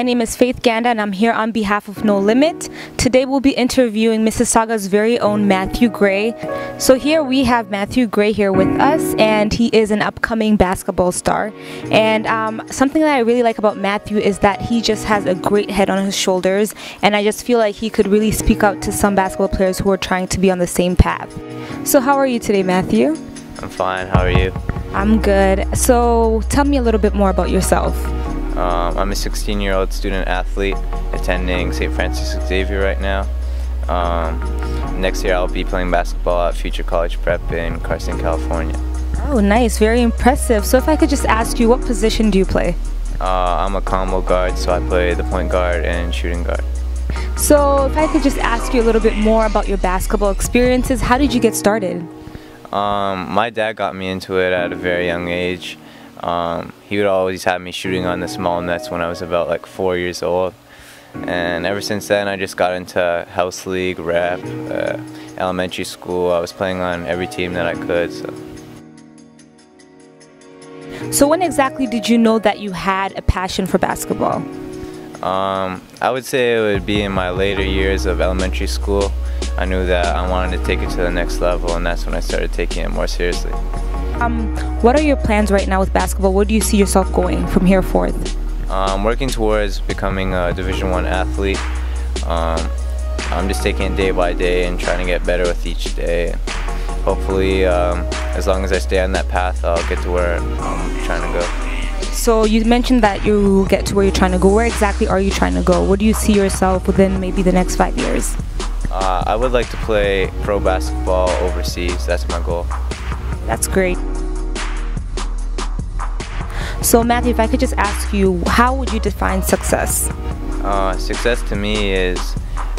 My name is Faith Ganda and I'm here on behalf of No Limit. Today we'll be interviewing Mississauga's very own Matthew Gray. So here we have Matthew Gray here with us and he is an upcoming basketball star. And um, something that I really like about Matthew is that he just has a great head on his shoulders and I just feel like he could really speak out to some basketball players who are trying to be on the same path. So how are you today, Matthew? I'm fine, how are you? I'm good. So tell me a little bit more about yourself. Um, I'm a 16 year old student athlete attending St. Francis Xavier right now. Um, next year I'll be playing basketball at Future College Prep in Carson, California. Oh, nice. Very impressive. So if I could just ask you, what position do you play? Uh, I'm a combo guard, so I play the point guard and shooting guard. So if I could just ask you a little bit more about your basketball experiences, how did you get started? Um, my dad got me into it at a very young age. Um, he would always have me shooting on the small nets when I was about like four years old. And ever since then, I just got into house league, rep, uh, elementary school. I was playing on every team that I could. So. so when exactly did you know that you had a passion for basketball? Um, I would say it would be in my later years of elementary school. I knew that I wanted to take it to the next level, and that's when I started taking it more seriously. Um, what are your plans right now with basketball? Where do you see yourself going from here forth? I'm working towards becoming a Division One athlete. Um, I'm just taking it day by day and trying to get better with each day. Hopefully, um, as long as I stay on that path, I'll get to where I'm trying to go. So you mentioned that you get to where you're trying to go. Where exactly are you trying to go? Where do you see yourself within maybe the next five years? Uh, I would like to play pro basketball overseas. That's my goal. That's great. So Matthew, if I could just ask you, how would you define success? Uh, success to me is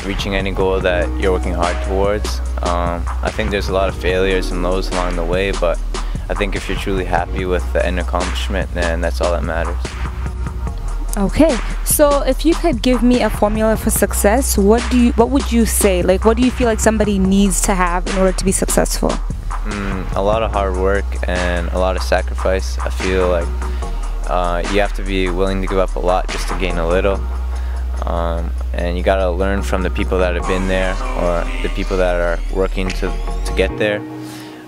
reaching any goal that you're working hard towards. Um, I think there's a lot of failures and lows along the way, but I think if you're truly happy with the end accomplishment, then that's all that matters. Okay, so if you could give me a formula for success, what do you, what would you say? Like, what do you feel like somebody needs to have in order to be successful? Mm, a lot of hard work and a lot of sacrifice. I feel like uh, you have to be willing to give up a lot just to gain a little. Um, and you gotta learn from the people that have been there or the people that are working to, to get there.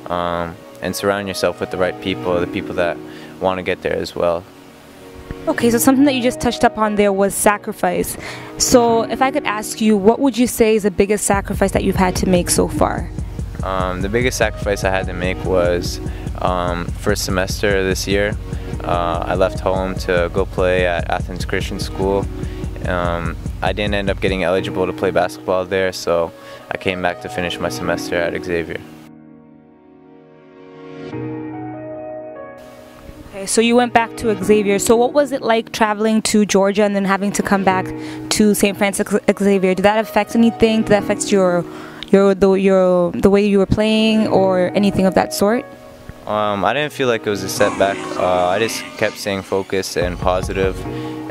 Um, and surround yourself with the right people, the people that want to get there as well. Okay, so something that you just touched up on there was sacrifice. So if I could ask you, what would you say is the biggest sacrifice that you've had to make so far? Um, the biggest sacrifice I had to make was um, first semester this year. Uh, I left home to go play at Athens Christian School. Um, I didn't end up getting eligible to play basketball there, so I came back to finish my semester at Xavier. Okay, so you went back to Xavier. So what was it like traveling to Georgia and then having to come back to St. Francis Xavier? Did that affect anything? Did that affect your your the your the way you were playing or anything of that sort? Um, I didn't feel like it was a setback. Uh, I just kept staying focused and positive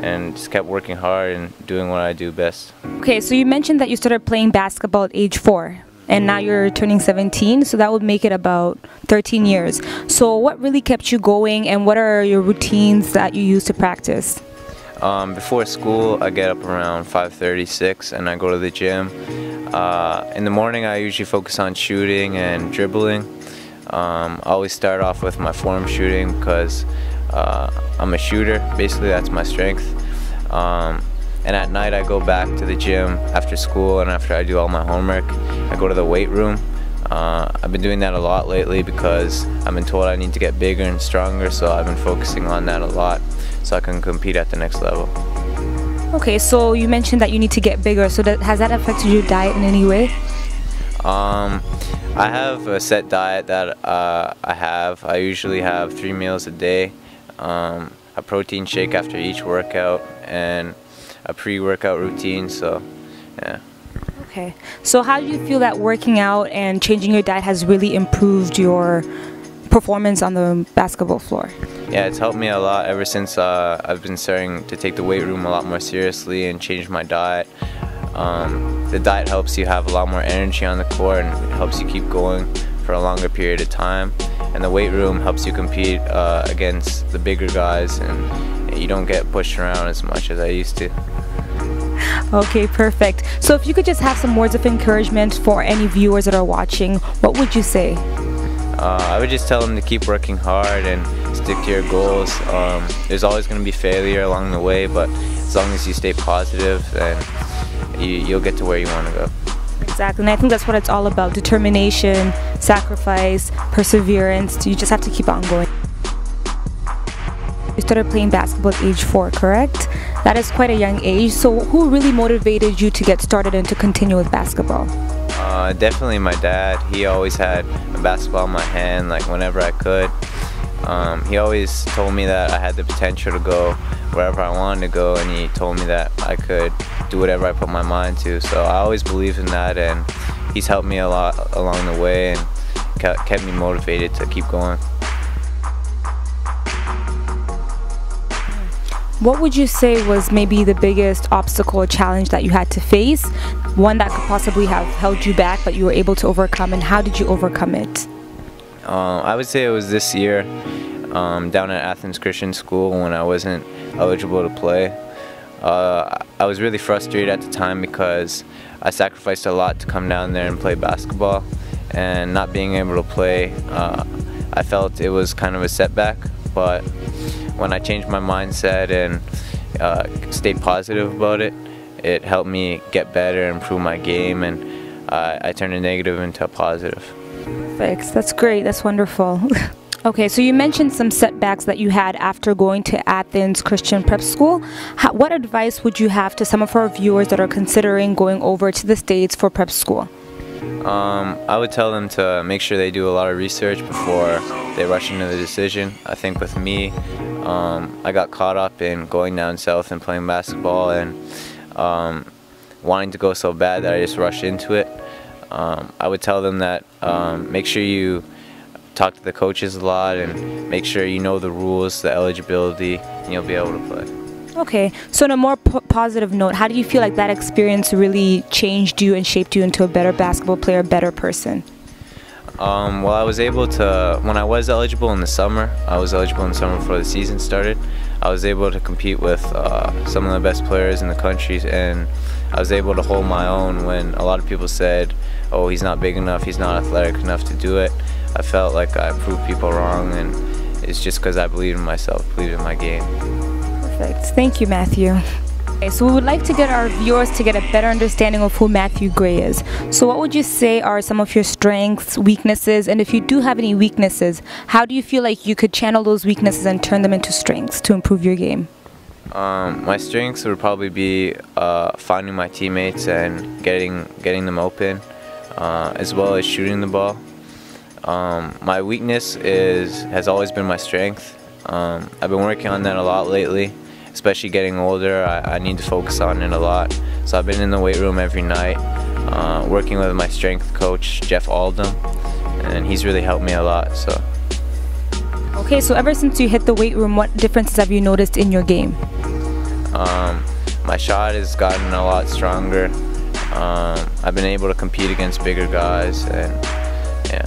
and just kept working hard and doing what I do best. Okay, so you mentioned that you started playing basketball at age four and now you're turning 17, so that would make it about 13 years. So what really kept you going and what are your routines that you use to practice? Um, before school, I get up around 5.36 and I go to the gym. Uh, in the morning, I usually focus on shooting and dribbling. Um, I always start off with my form shooting because uh, I'm a shooter. Basically, that's my strength. Um, and at night, I go back to the gym after school and after I do all my homework. I go to the weight room. Uh, I've been doing that a lot lately because I've been told I need to get bigger and stronger, so I've been focusing on that a lot so I can compete at the next level. Okay, so you mentioned that you need to get bigger. So that, has that affected your diet in any way? Um, I have a set diet that uh, I have. I usually have three meals a day, um, a protein shake after each workout, and a pre-workout routine. So, yeah. Okay. So how do you feel that working out and changing your diet has really improved your performance on the basketball floor? Yeah, it's helped me a lot ever since uh, I've been starting to take the weight room a lot more seriously and change my diet. Um, the diet helps you have a lot more energy on the court and helps you keep going for a longer period of time. And the weight room helps you compete uh, against the bigger guys and you don't get pushed around as much as I used to. Okay, perfect. So if you could just have some words of encouragement for any viewers that are watching, what would you say? Uh, I would just tell them to keep working hard and stick to your goals. Um, there's always going to be failure along the way, but as long as you stay positive, then you, you'll get to where you want to go. Exactly, and I think that's what it's all about determination, sacrifice, perseverance. You just have to keep on going. You started playing basketball at age four, correct? That is quite a young age. So, who really motivated you to get started and to continue with basketball? Uh, definitely my dad. He always had a basketball in my hand, like whenever I could. Um, he always told me that I had the potential to go wherever I wanted to go, and he told me that I could do whatever I put my mind to. So I always believed in that, and he's helped me a lot along the way and kept me motivated to keep going. What would you say was maybe the biggest obstacle or challenge that you had to face? One that could possibly have held you back, but you were able to overcome, and how did you overcome it? Um, I would say it was this year um, down at Athens Christian School when I wasn't eligible to play. Uh, I was really frustrated at the time because I sacrificed a lot to come down there and play basketball, and not being able to play, uh, I felt it was kind of a setback. But when I changed my mindset and uh, stayed positive about it, it helped me get better, improve my game, and I turned a negative into a positive. Perfect. That's great. That's wonderful. okay, so you mentioned some setbacks that you had after going to Athens Christian Prep School. How, what advice would you have to some of our viewers that are considering going over to the States for prep school? Um, I would tell them to make sure they do a lot of research before they rush into the decision. I think with me, um, I got caught up in going down south and playing basketball and um, wanting to go so bad that I just rushed into it. Um, I would tell them that um, make sure you talk to the coaches a lot and make sure you know the rules, the eligibility, and you'll be able to play. Okay, so on a more positive note, how do you feel like that experience really changed you and shaped you into a better basketball player, a better person? Um, well, I was able to, when I was eligible in the summer, I was eligible in the summer before the season started. I was able to compete with uh, some of the best players in the country, and I was able to hold my own when a lot of people said, oh, he's not big enough, he's not athletic enough to do it. I felt like I proved people wrong, and it's just because I believe in myself, believe in my game. Perfect. Thank you, Matthew. Okay, so we would like to get our viewers to get a better understanding of who Matthew Gray is. So what would you say are some of your strengths, weaknesses, and if you do have any weaknesses, how do you feel like you could channel those weaknesses and turn them into strengths to improve your game? Um, my strengths would probably be uh, finding my teammates and getting getting them open, uh, as well as shooting the ball. Um, my weakness is has always been my strength. Um, I've been working on that a lot lately especially getting older, I, I, need to focus on it a lot. So I've been in the weight room every night, uh, working with my strength coach, Jeff Aldham, and he's really helped me a lot. So. Okay, so ever since you hit the weight room, what differences have you noticed in your game? Um, my shot has gotten a lot stronger. Um, I've been able to compete against bigger guys, and yeah.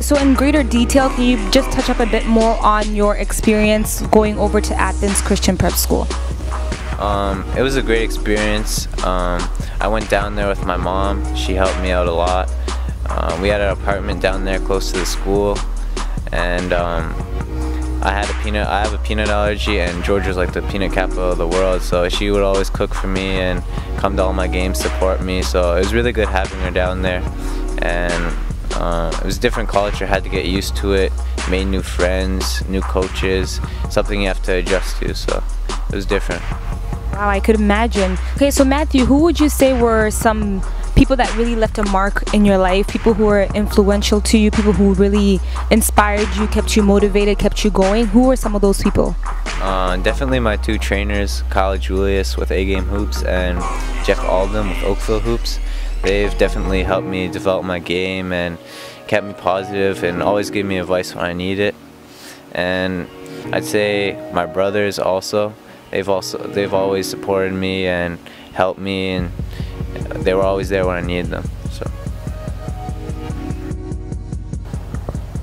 So in greater detail, can you just touch up a bit more on your experience going over to Athens Christian Prep School? Um, it was a great experience. Um, I went down there with my mom. She helped me out a lot. Uh, we had an apartment down there close to the school, and um, I had a peanut. I have a peanut allergy, and Georgia's like the peanut capital of the world. So she would always cook for me and come to all my games, support me. So it was really good having her down there, and uh, it was a different culture, had to get used to it, made new friends, new coaches, something you have to adjust to, so it was different. Wow, I could imagine. Okay, so Matthew, who would you say were some people that really left a mark in your life, people who were influential to you, people who really inspired you, kept you motivated, kept you going? Who were some of those people? Uh, definitely my two trainers, Kyle Julius with A Game Hoops and Jeff Alden with Oakville Hoops they've definitely helped me develop my game and kept me positive and always give me advice when I need it. And I'd say my brothers also. They've also they've always supported me and helped me and they were always there when I needed them. So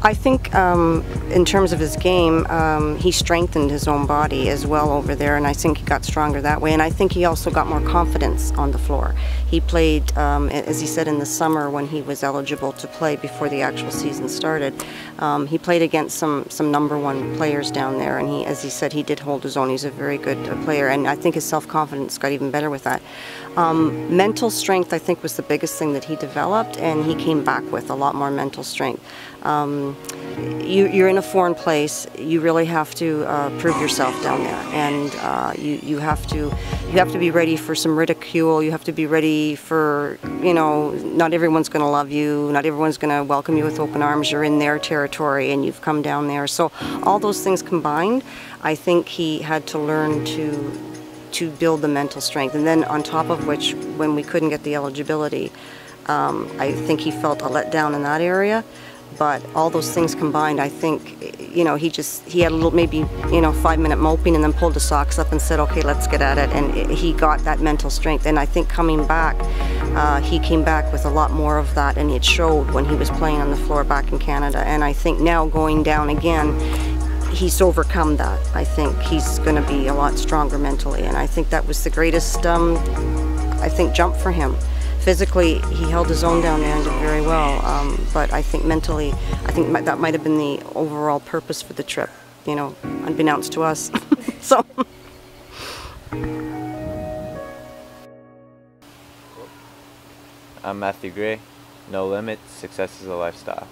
I think um, in terms of his game, um, he strengthened his own body as well over there, and I think he got stronger that way. And I think he also got more confidence on the floor. He played, um, as he said, in the summer when he was eligible to play before the actual season started. Um, he played against some some number one players down there, and he, as he said, he did hold his own. He's a very good uh, player, and I think his self confidence got even better with that. Um, mental strength, I think, was the biggest thing that he developed, and he came back with a lot more mental strength. Um, you, are in a foreign place. You really have to uh, prove yourself down there, and uh, you you have to you have to be ready for some ridicule. You have to be ready for you know not everyone's going to love you. Not everyone's going to welcome you with open arms. You're in their territory, and you've come down there. So all those things combined, I think he had to learn to to build the mental strength, and then on top of which, when we couldn't get the eligibility, um, I think he felt a letdown in that area. But all those things combined, I think, you know, he just, he had a little, maybe, you know, five minute moping and then pulled his socks up and said, okay, let's get at it. And he got that mental strength. And I think coming back, uh, he came back with a lot more of that and it showed when he was playing on the floor back in Canada. And I think now going down again, he's overcome that. I think he's going to be a lot stronger mentally. And I think that was the greatest, um, I think, jump for him physically he held his own down there and did very well. Um, but I think mentally, I think that might have been the overall purpose for the trip. You know, unbeknownst to us. so. I'm Matthew Gray. No limits, Success is a lifestyle.